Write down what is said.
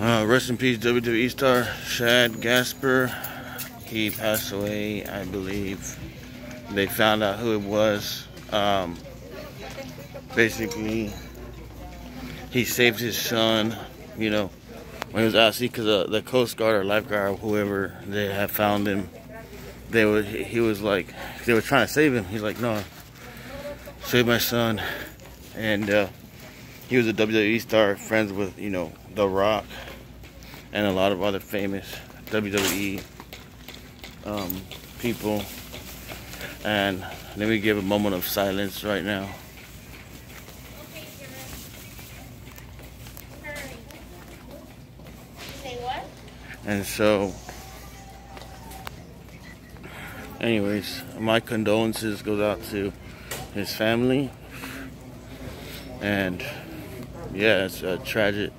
Uh, rest in peace, WWE star Shad Gaspard. He passed away, I believe. They found out who it was. Um, basically, he saved his son, you know, when he was out sea because uh, the Coast Guard or lifeguard or whoever they had found him. They were, he was like, they were trying to save him. He's like, no, save my son. And uh, he was a WWE star, friends with, you know, The Rock and a lot of other famous WWE um, people. And let me give a moment of silence right now. And so, anyways, my condolences goes out to his family. And yeah, it's a tragic